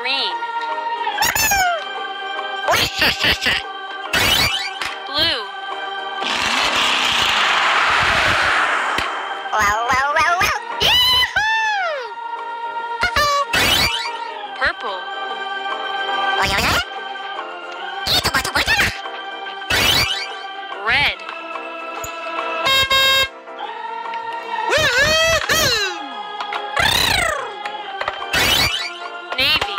Green. Blue. Well, well, well, wow. Yahoo! Purple. Red. Navy.